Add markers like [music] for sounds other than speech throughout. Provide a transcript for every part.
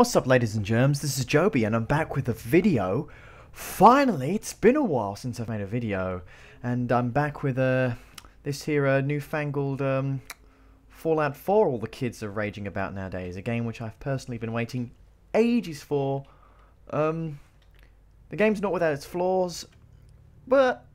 What's up ladies and germs, this is Joby and I'm back with a video. Finally, it's been a while since I've made a video. And I'm back with uh, this here uh, newfangled um, Fallout 4 all the kids are raging about nowadays. A game which I've personally been waiting ages for. Um, the game's not without its flaws, but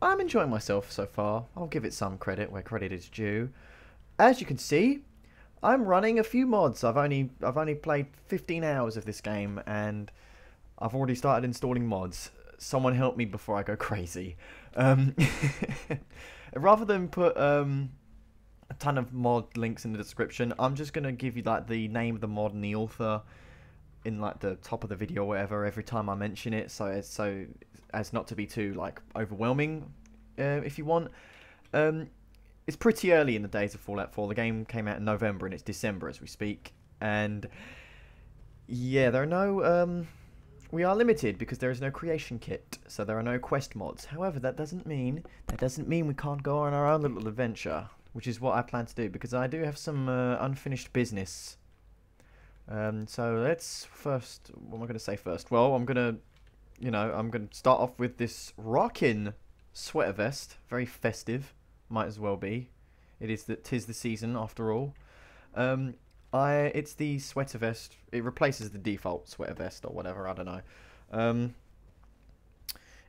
I'm enjoying myself so far. I'll give it some credit where credit is due. As you can see, I'm running a few mods. I've only I've only played 15 hours of this game and I've already started installing mods. Someone help me before I go crazy. Um, [laughs] rather than put um, a ton of mod links in the description, I'm just gonna give you like the name of the mod and the author in like the top of the video or whatever every time I mention it, so as so as not to be too like overwhelming. Uh, if you want. Um, it's pretty early in the days of Fallout 4. The game came out in November and it's December as we speak. And yeah, there are no. Um, we are limited because there is no creation kit, so there are no quest mods. However, that doesn't mean that doesn't mean we can't go on our own little adventure, which is what I plan to do because I do have some uh, unfinished business. Um, so let's first. What am I going to say first? Well, I'm going to, you know, I'm going to start off with this rockin' sweater vest, very festive might as well be. It is that tis the season after all. Um, I it's the sweater vest. It replaces the default sweater vest or whatever. I don't know. Um,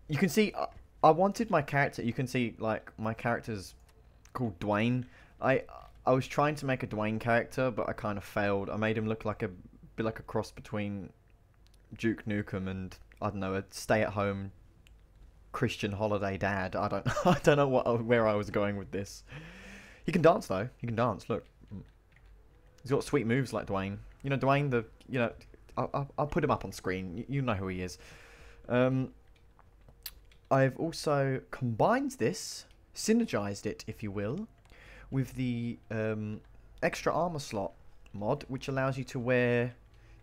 you can see I, I wanted my character. You can see like my character's called Dwayne. I I was trying to make a Dwayne character, but I kind of failed. I made him look like a bit like a cross between Duke Nukem and I don't know a stay-at-home Christian holiday dad. I don't [laughs] I don't know what where I was going with this. He can dance though. He can dance. Look, he's got sweet moves like Dwayne. You know Dwayne. The you know I'll, I'll put him up on screen. You, know who he is. Um, I've also combined this, synergized it, if you will, with the um, extra armor slot mod, which allows you to wear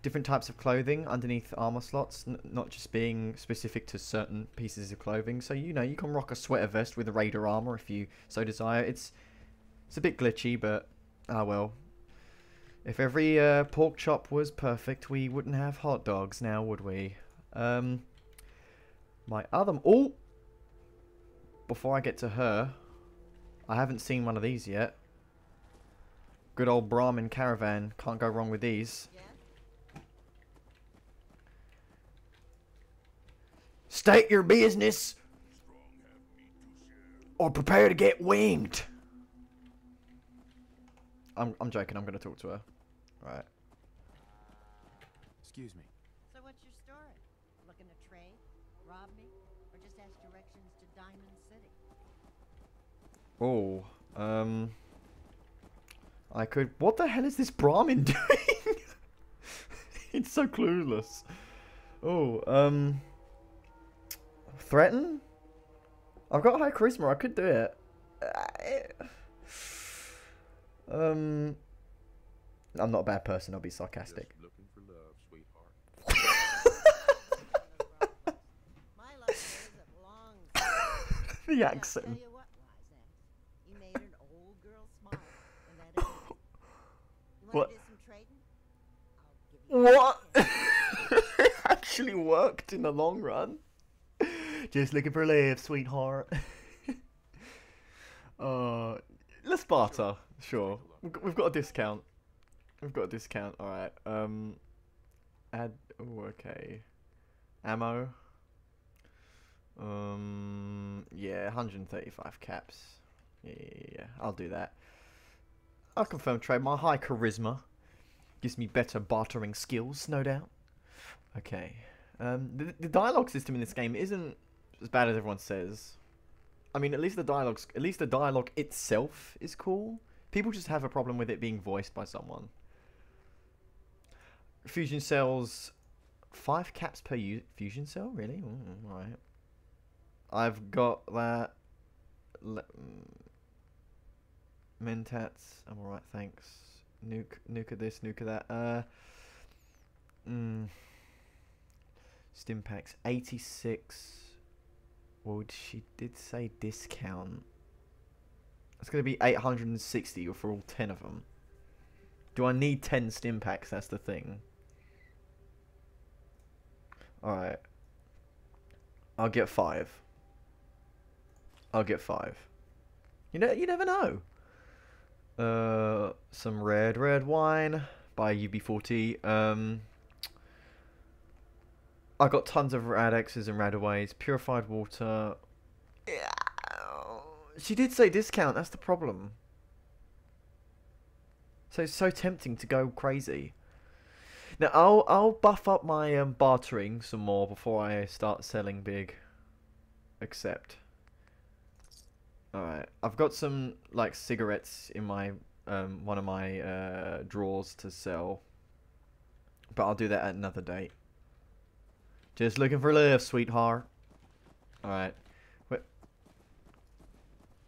different types of clothing underneath armor slots, not just being specific to certain pieces of clothing. So you know you can rock a sweater vest with a raider armor if you so desire. It's it's a bit glitchy, but ah well. If every uh, pork chop was perfect, we wouldn't have hot dogs now, would we? Um, my other oh. Before I get to her, I haven't seen one of these yet. Good old Brahmin caravan. Can't go wrong with these. Yeah. State your business or prepare to get winged. I'm I'm joking. I'm going to talk to her. All right. Excuse me. So what's your story? Looking to trade, rob me, or just ask directions to Diamond City? Oh, um, I could. What the hell is this Brahmin [laughs] doing? it's so clueless. Oh, um. Threaten? I've got high charisma. I could do it. [sighs] Um, I'm not a bad person. I'll be sarcastic. Love, [laughs] the accent. What? What? [laughs] it actually worked in the long run. Just looking for a laugh, sweetheart. [laughs] uh, let's barter. Sure. We've got a discount. We've got a discount. All right. Um, add. Oh, okay. Ammo. Um, yeah, 135 caps. Yeah, yeah, yeah, I'll do that. I'll confirm trade. My high charisma gives me better bartering skills, no doubt. Okay. Um, the, the dialogue system in this game isn't as bad as everyone says. I mean, at least the dialogues, at least the dialogue itself is cool. People just have a problem with it being voiced by someone. Fusion cells, five caps per fusion cell, really? Mm, right. I've got that. Le mm, Mentats, I'm alright, thanks. Nuke, nuke this, nuke that. Uh, mm, Stimpaks, 86. Well, she did say discount. It's going to be 860 for all 10 of them. Do I need 10 Stimpaks? That's the thing. Alright. I'll get five. I'll get five. You know, you never know. Uh, some red, red wine by UB40. Um, I got tons of Radexes and Radaways. Purified water. She did say discount. That's the problem. So it's so tempting to go crazy. Now I'll I'll buff up my um, bartering some more before I start selling big. Accept. Alright, I've got some like cigarettes in my um, one of my uh, drawers to sell, but I'll do that at another date. Just looking for a lift, sweetheart. Alright.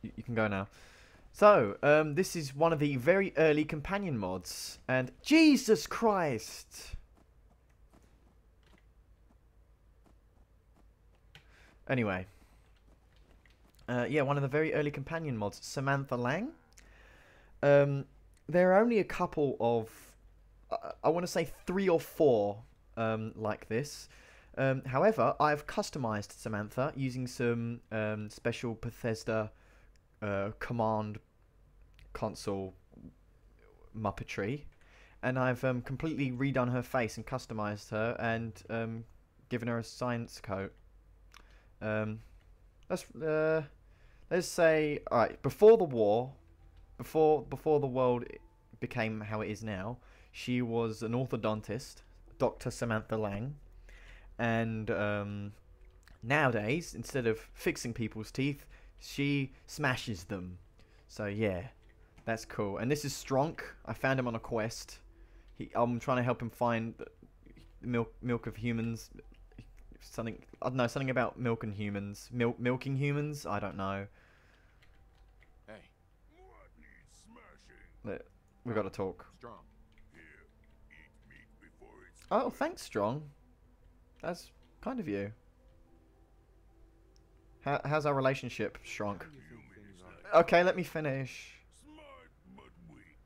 You, you can go now. So, um, this is one of the very early companion mods, and Jesus Christ! Anyway, uh, yeah, one of the very early companion mods, Samantha Lang. Um, there are only a couple of, uh, I want to say three or four um, like this. Um, however, I've customized Samantha using some um, special Bethesda uh, command console muppetry, and I've um, completely redone her face and customized her and um, given her a science coat. Um, let's uh, let's say all right before the war, before before the world became how it is now. She was an orthodontist, Dr. Samantha Lang, and um, nowadays instead of fixing people's teeth, she smashes them. So yeah, that's cool. And this is Stronk. I found him on a quest. He, I'm trying to help him find the milk milk of humans. Something I don't know. Something about milk and humans. Milk milking humans. I don't know. Hey, What needs smashing? Let- We got to talk. strong. Here, eat meat before it's Oh, thanks, Strong. That's kind of you. How, how's our relationship, Strong? human is like Okay, let me finish. smart but weak.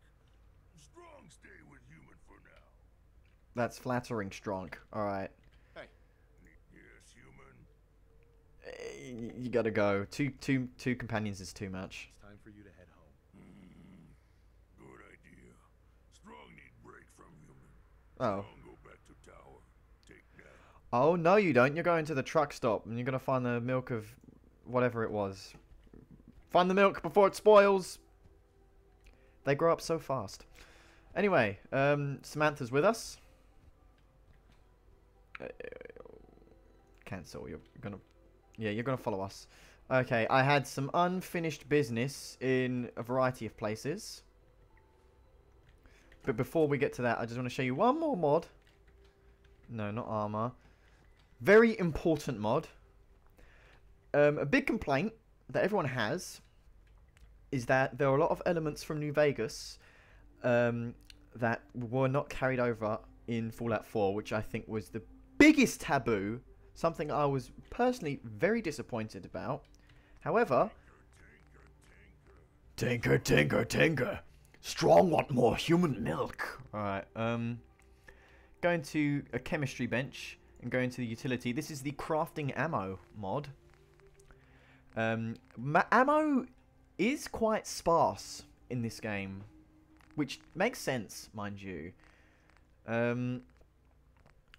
Strong stay with human for now. That's flattering, Strong. All right. Yes, human. Eh, You gotta go. Two, two, two companions is too much. It's time for you to head home. Good idea. Strong need break from human. Oh. Strong go back to tower. Take nap. Oh no, you don't. You're going to the truck stop, and you're gonna find the milk of whatever it was. Find the milk before it spoils. They grow up so fast. Anyway, um, Samantha's with us. Uh, cancel. You're gonna, yeah, you're gonna follow us. Okay, I had some unfinished business in a variety of places. But before we get to that, I just want to show you one more mod. No, not armor. Very important mod. Um, a big complaint that everyone has is that there are a lot of elements from New Vegas um, that were not carried over in Fallout 4, which I think was the biggest taboo. Something I was personally very disappointed about. However, tinker, tinker, tinker. Strong want more human milk. All right. Um, going to a chemistry bench and go into the utility. This is the crafting ammo mod. Um, ammo is quite sparse in this game, which makes sense, mind you. Um,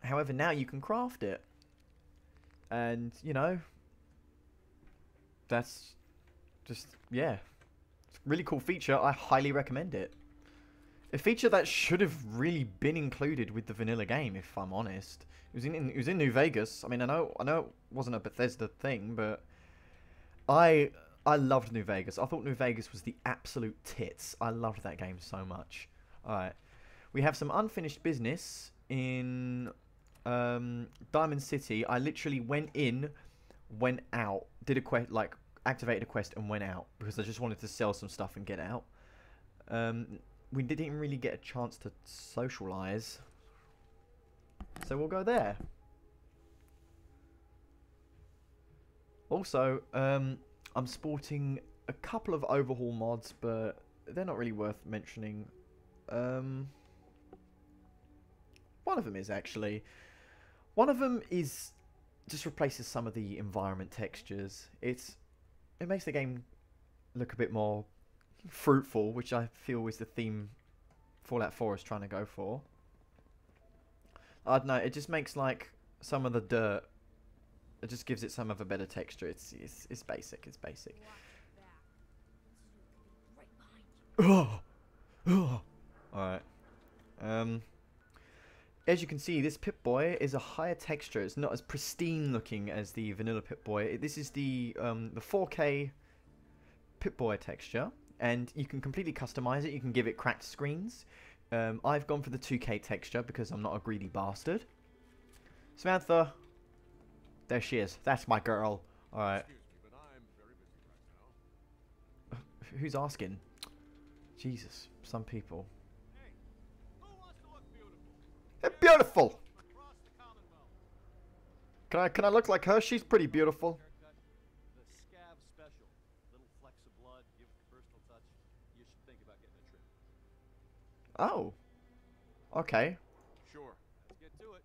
however, now you can craft it, and you know, that's just yeah, really cool feature. I highly recommend it. A feature that should have really been included with the vanilla game, if I'm honest. It was in, it was in New Vegas. I mean, I know I know it wasn't a Bethesda thing, but I I loved New Vegas. I thought New Vegas was the absolute tits. I loved that game so much. All right, we have some unfinished business in um, Diamond City. I literally went in, went out, did a quest, like activated a quest and went out because I just wanted to sell some stuff and get out. Um, we didn't really get a chance to socialize. So we'll go there. Also, um, I'm sporting a couple of overhaul mods, but they're not really worth mentioning. Um, one of them is actually. One of them is just replaces some of the environment textures. It's it makes the game look a bit more fruitful, which I feel is the theme Fallout 4 is trying to go for. I don't know. It just makes like some of the dirt. It just gives it some of a better texture. It's it's, it's basic. It's basic. [sighs] Oh, oh. All right. Um. As you can see, this Pip-Boy is a higher texture. It's not as pristine looking as the vanilla Pip-Boy. This is the um, the 4K Pip-Boy texture, and you can completely customize it. You can give it cracked screens. Um, I've gone for the 2K texture because I'm not a greedy bastard. Samantha. There she is. That's my girl. Alright. Me, but I'm very busy right. Who's asking? Jesus. Some people. Hey, who wants to look beautiful? They're beautiful! Across the Commonwealth. Can I, can I look like her? She's pretty beautiful. Haircut, the Scav Special. Little flecks of blood, give it a personal touch. You should think about getting a trim. Oh. Okay. Sure. Let's get to it.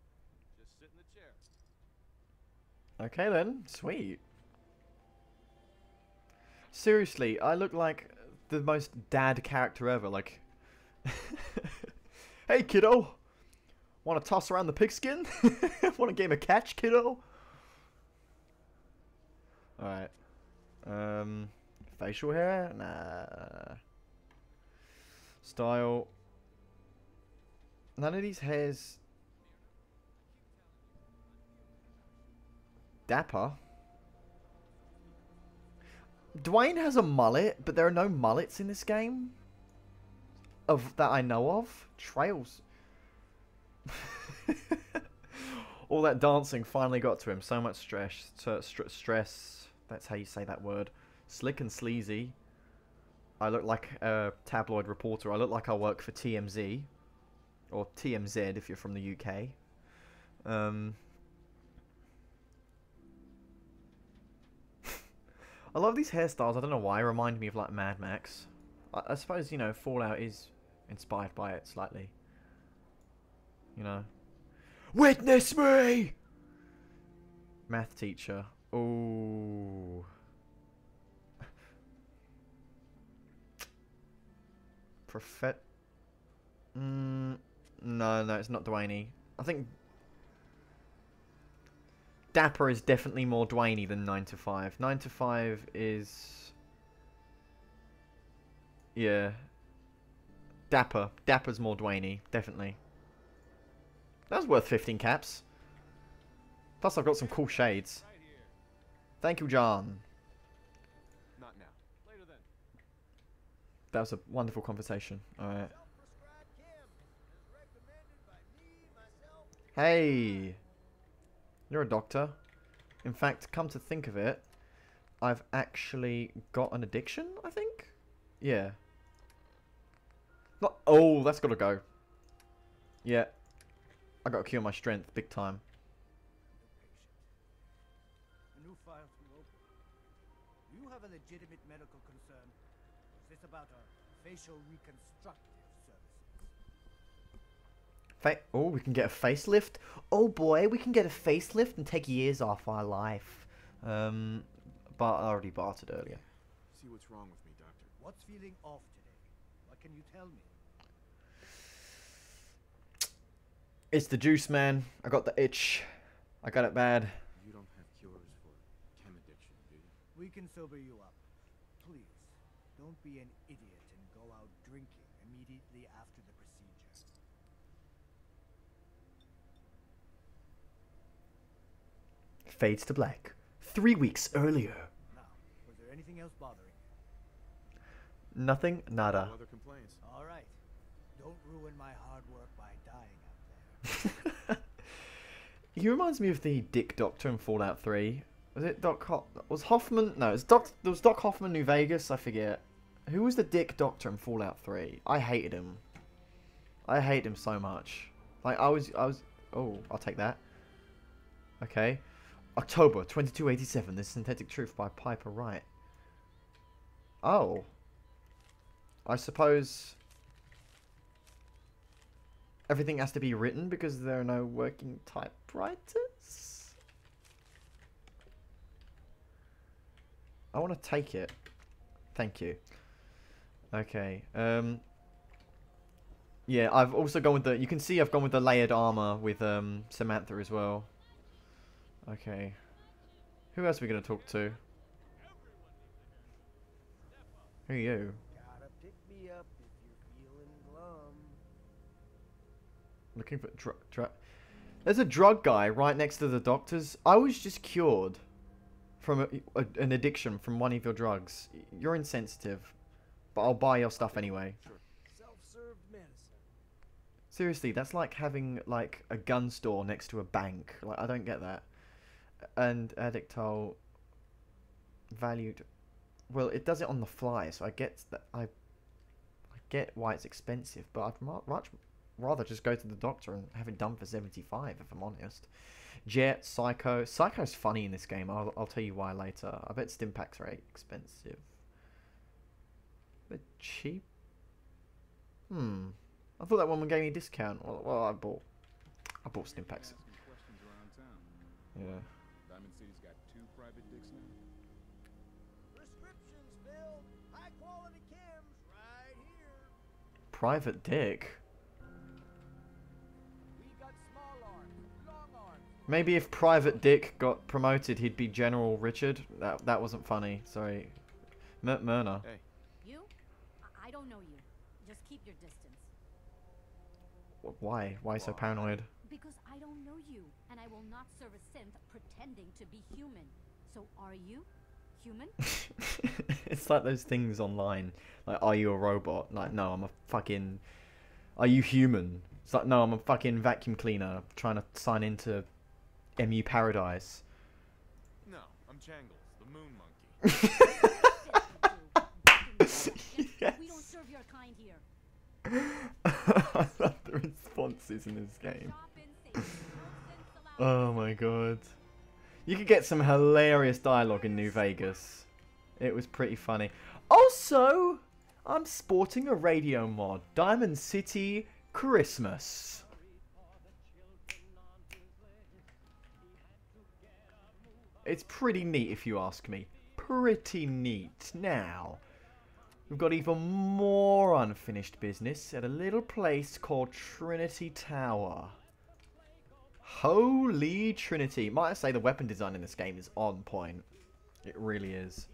Just sit in the chair. Okay then. Sweet. Seriously, I look like the most dad character ever. Like, [laughs] hey kiddo, want to toss around the pigskin? [laughs] want a game of catch, kiddo? All right. Um, facial hair? Nah. Style. None of these hairs. Dapper. Dwayne has a mullet, but there are no mullets in this game. Of that I know of. Trails. [laughs] All that dancing finally got to him. So much stress. str- Stress. That's how you say that word. Slick and sleazy. I look like a tabloid reporter. I look like I work for TMZ. Or TMZ if you're from the UK. Um, [laughs] I love these hairstyles. I don't know why. Remind me of like Mad Max. I, I suppose you know Fallout is inspired by it slightly. You know. Witness me. Math teacher. Ooh. [laughs] Prophet. Mm, no, no, it's not Dwayne. I think Dapper is definitely more Dwayne than 9 to 5. 9 to 5 is. Yeah. Dapper. Dapper's more Dwayne, definitely. That was worth 15 caps. Plus, I've got some cool shades. Thank you, John. Not now. Later then. That was a wonderful conversation. Alright. Self-prescribed Hey! You're a doctor. In fact, come to think of it, I've actually got an addiction, I think? Yeah. Not. Oh, that's gotta go. Yeah. I gotta cure my strength big time. A. You have a legitimate medical concern? Is this about our facial oh, we can get a facelift. Oh boy, we can get a facelift and take years off our life. Um, but I already bartered earlier. See what's wrong with me, Doctor. What's feeling off today? What can you tell me? It's the juice, man. I got the itch. I got it bad. You don't have cures for chem addiction, do you? We can sober you up. Please, don't be an idiot and go out drinking immediately after the procedure. Fades to black. Three weeks earlier. Now, was there anything else bothering you? Nothing, nada. No other complaints. All right. Don't ruin my hard work by dying out [laughs] there. he reminds me of the Dick Doctor in Fallout 3. Was it Doc Ho- Was Hoffman? No, it was Doc. There was Doc Hoffman New Vegas. I forget. Who was the Dick Doctor in Fallout 3? I hated him. I hate him so much. Like I was, I was. Oh, I'll take that. Okay. October 2287. The Synthetic Truth by Piper Wright. Oh. I suppose. everything has to be written because there are no working typewriters. I want to take it. Thank you. Okay. Um. Yeah, I've also gone with the. You can see I've gone with the layered armor with um Samantha as well. Okay. Who else are we gonna talk to? Who are you? Gotta pick me up if you're feeling glum. Looking for drug. Dr- There's a drug guy right next to the doctors. I was just cured from a, a, an addiction from one of your drugs. You're insensitive, but I'll buy your stuff anyway. Seriously, that's like having like a gun store next to a bank. Like I don't get that. And Addictol valued. Well, it does it on the fly, so I get that. I, I get why it's expensive, but I'd much rather just go to the doctor and have it done for seventy five. If I'm honest. Jet, Psycho. Psycho's funny in this game. I'll I'll tell you why later. I bet Stimpak's are expensive. But cheap. Hmm. I thought that one gave me a discount. Well, well I bought. I bought Stimpaks. Asking questions around town. Yeah. Private dicks now. Prescriptions filled. High quality chems right here. Private dick. We got small arms, long arms. Maybe if Private Dick got promoted, he'd be General Richard. That that wasn't funny. Sorry. M- Myrna. Hey, You? I, I don't know you. Just keep your distance. Why? Why so paranoid? Because I don't know you, and I will not serve a synth pretending to be human. So are you human? [laughs] it's like those things online. Like, are you a robot? Like, no, I'm a fucking. Are you human? It's like, no, I'm a fucking vacuum cleaner trying to sign into MU Paradise. no, I'm Changles, the moon monkey. [laughs] We don't serve your kind here. [laughs] I love the responses in this game. Shop in safe. No synths allowed. Oh my god. You could get some hilarious dialogue in New Vegas. It was pretty funny. Also, I'm sporting a radio mod. Diamond City Christmas. It's pretty neat if you ask me. Pretty neat. Now, we've got even more unfinished business at a little place called Trinity Tower. Holy Trinity. Might I say the weapon design in this game is on point. It really is.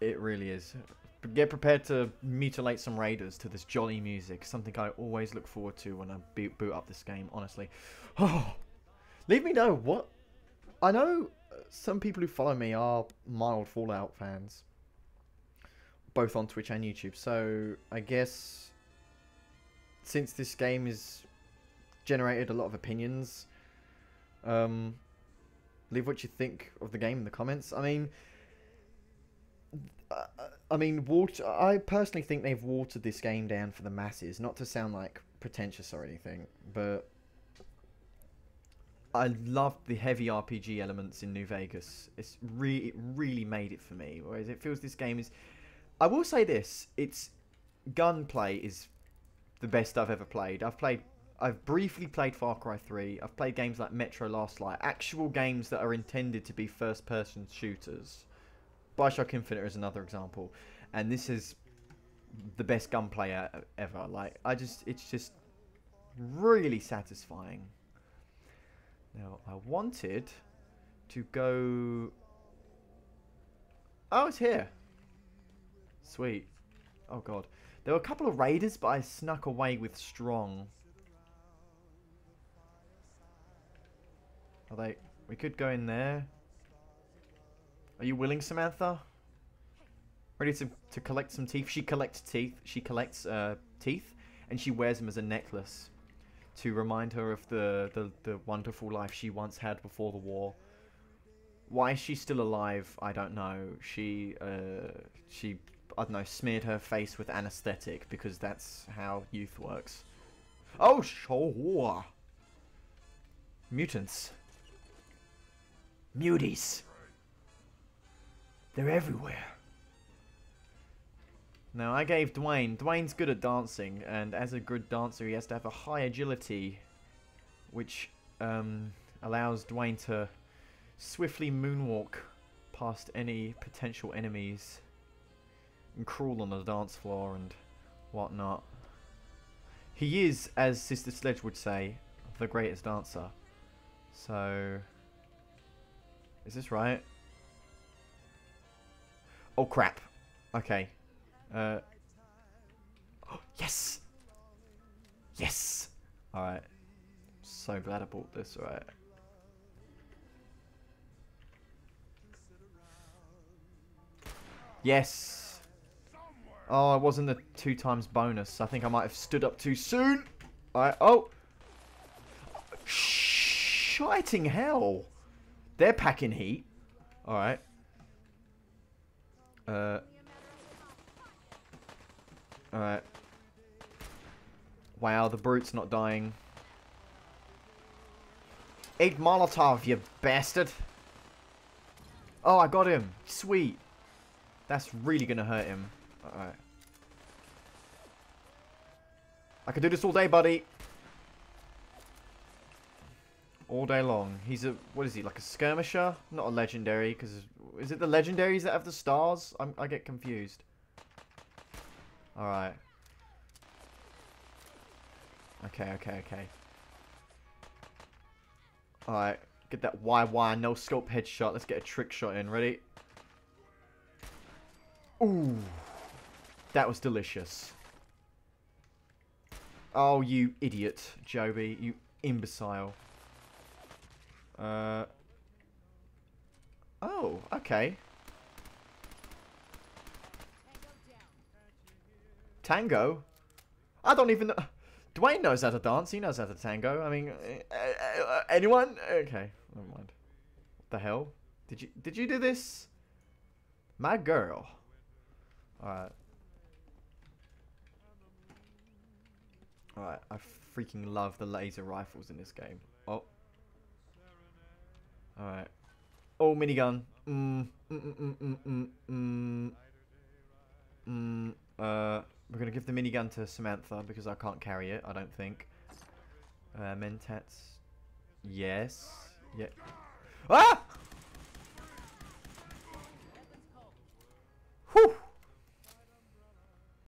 It really is. Get prepared to mutilate some raiders to this jolly music. Something I always look forward to when I boot, up this game, honestly. [sighs] Oh, leave me know what... I know uh, some people who follow me are mild Fallout fans. Both on Twitch and YouTube. So, I guess... Since this game is generated a lot of opinions. Um, leave what you think of the game in the comments. I mean, uh, I mean, water. I personally think they've watered this game down for the masses. Not to sound like pretentious or anything, but I love the heavy RPG elements in New Vegas. It's really, it really made it for me. Whereas it feels this game is. I will say this: its gunplay is the best I've ever played. I've played I've briefly played Far Cry 3. I've played games like Metro Last Light, actual games that are intended to be first person shooters. Bioshock Infinite is another example. And this is the best gunplay ever. Like I just it's just really satisfying. Now, I wanted to go Oh, it's here. Sweet. Oh god. There were a couple of raiders, but I snuck away with strong. Are? We could go in there. Are you willing, Samantha? Ready to, to collect some teeth? She collects teeth. She collects uh, teeth, and she wears them as a necklace to remind her of the, the, the wonderful life she once had before the war. Why she's still alive, I don't know. She uh, she I don't know smeared her face with anesthetic because that's how youth works. Oh, sure. Mutants. Muties. They're everywhere. Now, I gave Dwayne... Dwayne's good at dancing, and as a good dancer, he has to have a high agility, which um, allows Dwayne to swiftly moonwalk past any potential enemies and crawl on the dance floor and whatnot. He is, as Sister Sledge would say, the greatest dancer. So... Is this right? Oh crap. Okay. Uh, [gasps] yes! Yes! Alright. So glad I bought this, alright. Yes! Oh, it wasn't the two times bonus. I think I might have stood up too soon. Alright, oh! Shiting hell! They're packing heat. Alright. Uh. Alright. Wow, the brute's not dying. Eat Molotov, you bastard! Oh, I got him! Sweet! That's really gonna hurt him. Alright. I could do this all day, buddy! All day long. He's a, what is he, like a skirmisher? Not a legendary, because, is it the legendaries that have the stars? I'm, I get confused. Alright. Okay, okay, okay. Alright, get that YY no scope headshot. Let's get a trick shot in. Ready? Ooh. That was delicious. Oh, you idiot, Joby. You imbecile. Uh. Oh, okay. Tango? I don't even know. Dwayne knows how to dance. He knows how to tango. I mean, uh, uh, anyone? Okay, never mind. What the hell? Did you did you do this? My girl. Alright. Alright, I freaking love the laser rifles in this game. Oh. Alright. Oh, minigun. Mm, mm, mm, mm, mm, mm. Mm, mm uh, we're going to give the minigun to Samantha because I can't carry it, I don't think. Uh, Mentats. Yes. Yeah. Ah! Whew!